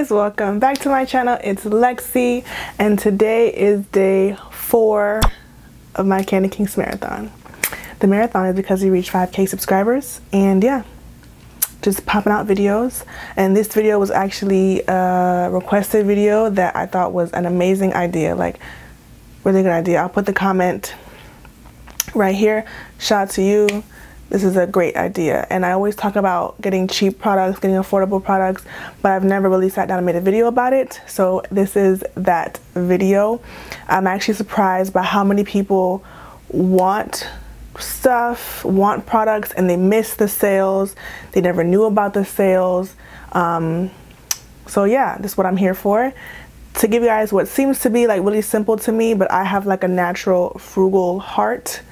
guys welcome back to my channel. It's Lexi and today is day four of my KandidKinks marathon. The marathon is because we reached 5k subscribers and yeah just popping out videos. And this video was actually a requested video that I thought was an amazing idea like really good idea. I'll put the comment right here. Shout out to you this is a great idea. And I always talk about getting cheap products, getting affordable products, but I've never really sat down and made a video about it. So this is that video. I'm actually surprised by how many people want stuff, want products, and they miss the sales. They never knew about the sales. Um, so yeah, this is what I'm here for. To give you guys what seems to be like really simple to me, but I have like a natural frugal heart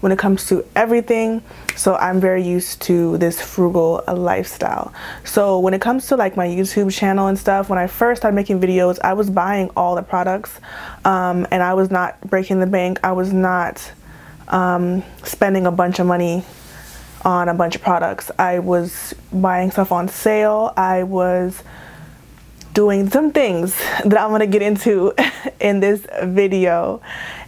when it comes to everything. So I'm very used to this frugal lifestyle. So when it comes to like my YouTube channel and stuff, when I first started making videos, I was buying all the products um, and I was not breaking the bank. I was not um, spending a bunch of money on a bunch of products. I was buying stuff on sale. I was doing some things that I'm to get into in this video.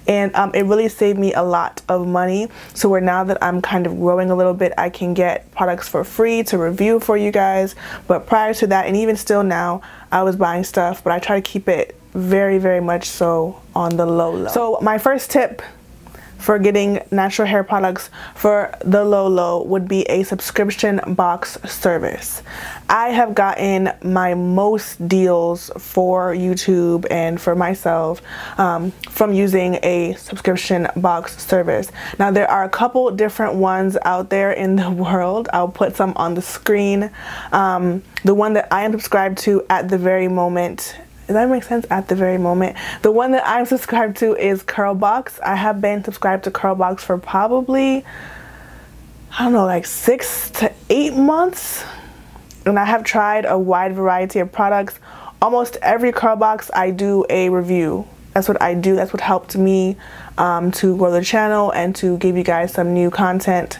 And um, it really saved me a lot of money. So where now that I'm kind of growing a little bit I can get products for free to review for you guys. But prior to that and even still now I was buying stuff but I try to keep it very very much so on the low low. So my first tip for getting natural hair products for the low low would be a subscription box service. I have gotten my most deals for YouTube and for myself um, from using a subscription box service. Now there are a couple different ones out there in the world. I'll put some on the screen. Um, the one that I am subscribed to at the very moment does that make sense at the very moment? The one that I'm subscribed to is Curlbox. I have been subscribed to Curlbox for probably, I don't know, like six to eight months. And I have tried a wide variety of products. Almost every Curlbox I do a review. That's what I do. That's what helped me um, to grow the channel and to give you guys some new content.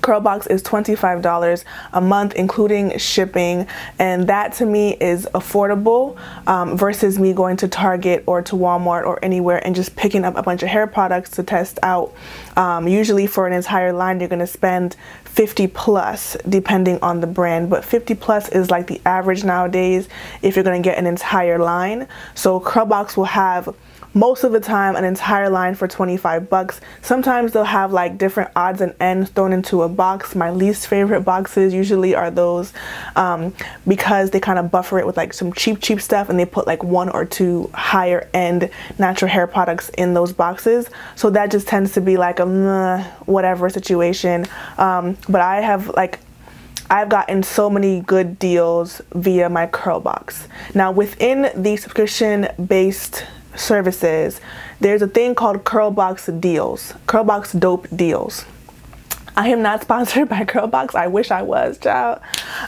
Curlbox is $25 a month including shipping and that to me is affordable um, versus me going to Target or to Walmart or anywhere and just picking up a bunch of hair products to test out. Um, usually for an entire line you're going to spend 50 plus depending on the brand but 50 plus is like the average nowadays if you're going to get an entire line. So Curlbox will have most of the time an entire line for 25 bucks. Sometimes they'll have like different odds and ends thrown into a box. My least favorite boxes usually are those um, because they kind of buffer it with like some cheap, cheap stuff and they put like one or two higher end natural hair products in those boxes. So that just tends to be like a whatever situation. Um, but I have like I've gotten so many good deals via my Curlbox. Now within the subscription based services, there's a thing called Curlbox Deals, Curlbox Dope Deals. I am not sponsored by Curlbox. I wish I was, child.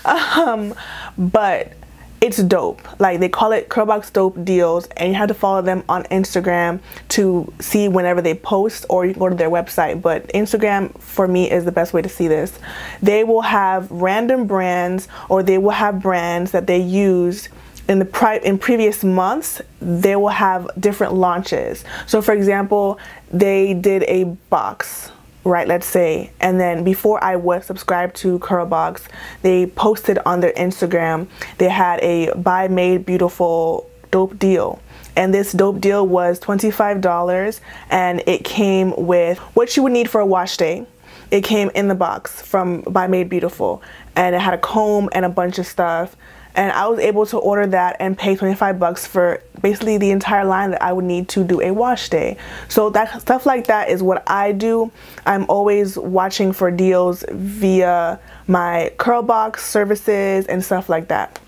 Um, but it's dope. Like they call it Curlbox Dope Deals, and you have to follow them on Instagram to see whenever they post, or you can go to their website. But Instagram for me is the best way to see this. They will have random brands, or they will have brands that they use in the in previous months they will have different launches. So for example they did a box right let's say and then before i was subscribed to curlbox they posted on their instagram they had a buy made beautiful dope deal. And this dope deal was $25 and it came with what you would need for a wash day. It came in the box from by made beautiful and it had a comb and a bunch of stuff and I was able to order that and pay 25 bucks for basically the entire line that I would need to do a wash day. So that stuff like that is what I do. I'm always watching for deals via my Curlbox services and stuff like that.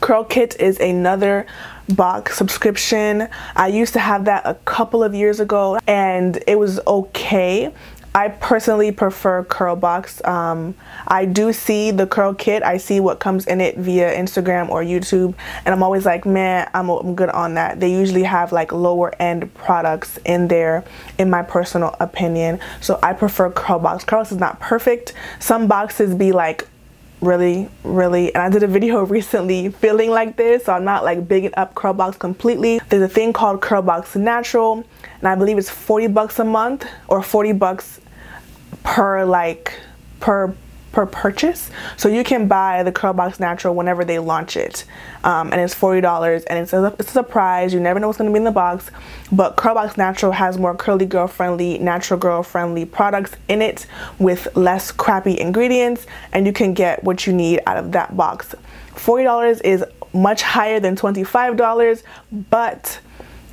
Curl Kit is another box subscription. I used to have that a couple of years ago and it was okay. I personally prefer Curlbox. Um, I do see the curl kit. I see what comes in it via Instagram or YouTube, and I'm always like, man, I'm, I'm good on that. They usually have like lower end products in there, in my personal opinion. So I prefer curl Curlbox. Curlbox is not perfect. Some boxes be like really really and i did a video recently feeling like this so i'm not like bigging up curlbox completely there's a thing called curlbox natural and i believe it's 40 bucks a month or 40 bucks per like per per purchase. So you can buy the Curlbox Natural whenever they launch it. Um, and it's $40 and it's a, it's a surprise. You never know what's going to be in the box. But Curlbox Natural has more curly girl friendly, natural girl friendly products in it with less crappy ingredients. And you can get what you need out of that box. $40 is much higher than $25, but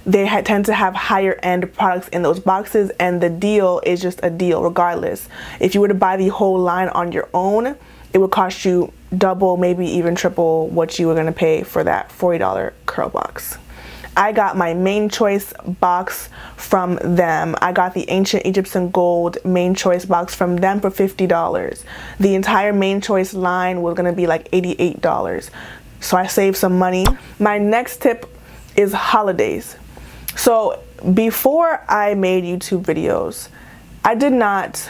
they tend to have higher end products in those boxes and the deal is just a deal regardless. If you were to buy the whole line on your own, it would cost you double, maybe even triple what you were gonna pay for that $40 Curlbox. I got my Mane Choice box from them. I got the Ancient Egyptian Gold Mane Choice box from them for $50. The entire Mane Choice line was gonna be like $88. So I saved some money. My next tip is holidays. So before I made YouTube videos, I did not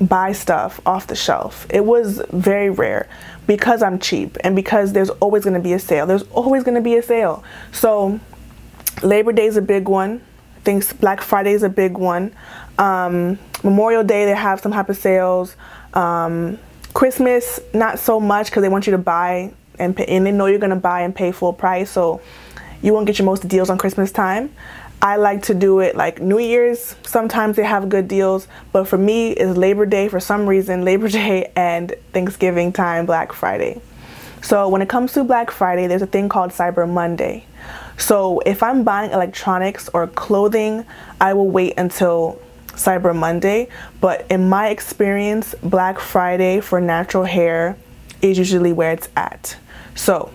buy stuff off the shelf. It was very rare because I'm cheap and because there's always going to be a sale. There's always going to be a sale. So Labor Day is a big one. I think Black Friday is a big one. Um, Memorial Day, they have some type of sales. Um, Christmas, not so much because they want you to buy and, pay, and they know you're going to buy and pay full price. So you won't get your most deals on Christmas time. I like to do it like New Year's. Sometimes they have good deals, but for me is Labor Day for some reason, Labor Day and Thanksgiving time, Black Friday. So when it comes to Black Friday, there's a thing called Cyber Monday. So if I'm buying electronics or clothing, I will wait until Cyber Monday. But in my experience, Black Friday for natural hair is usually where it's at. So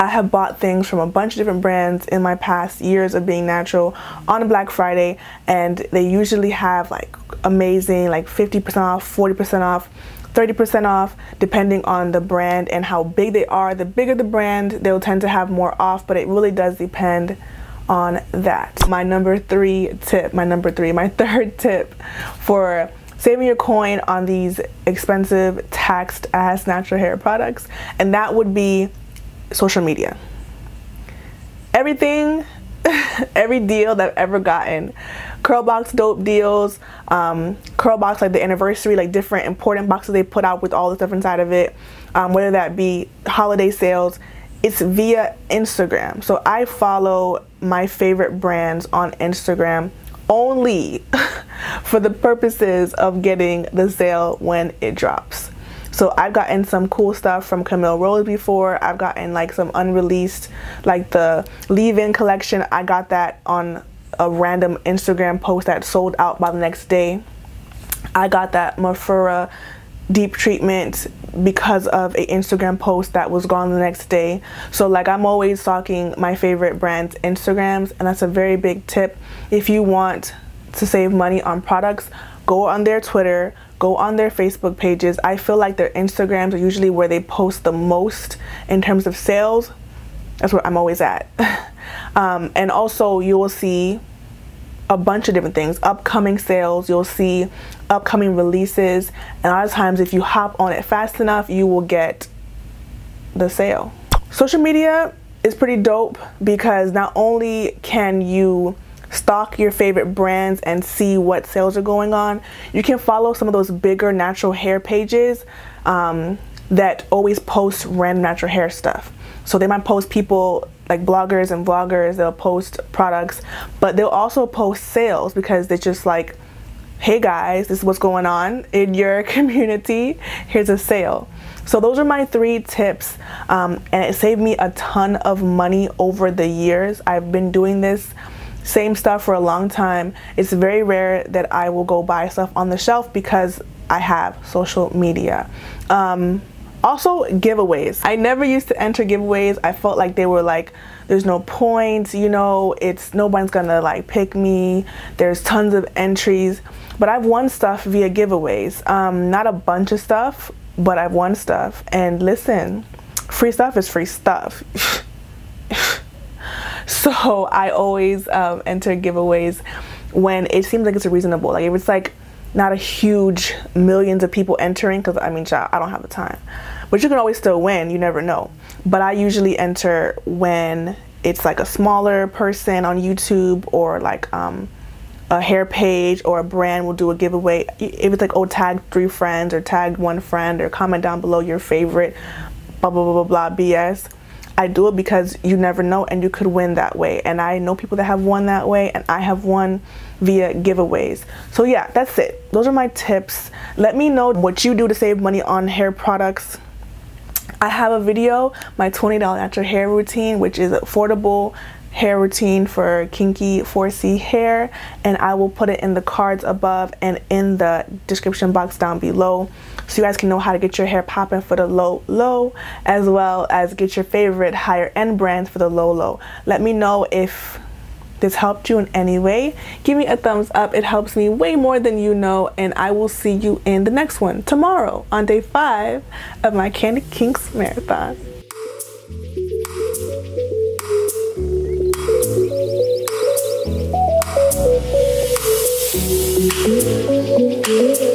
I have bought things from a bunch of different brands in my past years of being natural on Black Friday and they usually have like amazing like 50% off, 40% off, 30% off depending on the brand and how big they are. The bigger the brand, they'll tend to have more off, but it really does depend on that. My number three tip, my number three, my third tip for saving your coin on these expensive taxed ass natural hair products and that would be social media. Everything, every deal that I've ever gotten, Curlbox dope deals, um, Curlbox like the anniversary, like different important boxes they put out with all the stuff inside of it, um, whether that be holiday sales, it's via Instagram. So I follow my favorite brands on Instagram only for the purposes of getting the sale when it drops. So I've gotten some cool stuff from Camille Rose before. I've gotten like some unreleased, like the leave-in collection. I got that on a random Instagram post that sold out by the next day. I got that Mafura deep treatment because of an Instagram post that was gone the next day. So like I'm always stalking my favorite brands Instagrams and that's a very big tip. If you want to save money on products, go on their Twitter, go on their Facebook pages. I feel like their Instagrams are usually where they post the most in terms of sales. That's where I'm always at. um, and also, you will see a bunch of different things upcoming sales, you'll see upcoming releases, and a lot of times, if you hop on it fast enough, you will get the sale. Social media is pretty dope because not only can you stalk your favorite brands and see what sales are going on. You can follow some of those bigger natural hair pages um, that always post random natural hair stuff. So they might post people like bloggers and vloggers, they'll post products, but they'll also post sales because they're just like, hey guys, this is what's going on in your community. Here's a sale. So those are my three tips um, and it saved me a ton of money over the years. I've been doing this same stuff for a long time. It's very rare that I will go buy stuff on the shelf because I have social media. Um, also giveaways. I never used to enter giveaways. I felt like they were like, there's no point, you know, it's nobody's gonna like pick me. There's tons of entries. But I've won stuff via giveaways. Um, not a bunch of stuff, but I've won stuff. And listen, free stuff is free stuff. So I always um, enter giveaways when it seems like it's reasonable. Like if it's like not a huge millions of people entering because I mean, child, I don't have the time. But you can always still win. You never know. But I usually enter when it's like a smaller person on YouTube or like um, a hair page or a brand will do a giveaway. If it's like, oh, tag three friends or tag one friend or comment down below your favorite, blah, blah, blah, blah, blah, BS. I do it because you never know and you could win that way. And I know people that have won that way and I have won via giveaways. So yeah, that's it. Those are my tips. Let me know what you do to save money on hair products. I have a video, my $20 natural hair routine, which is affordable hair routine for kinky 4C hair and I will put it in the cards above and in the description box down below so you guys can know how to get your hair popping for the low low as well as get your favorite higher end brands for the low low. Let me know if this helped you in any way. Give me a thumbs up. It helps me way more than you know and I will see you in the next one tomorrow on day five of my KandidKinks Marathon. Música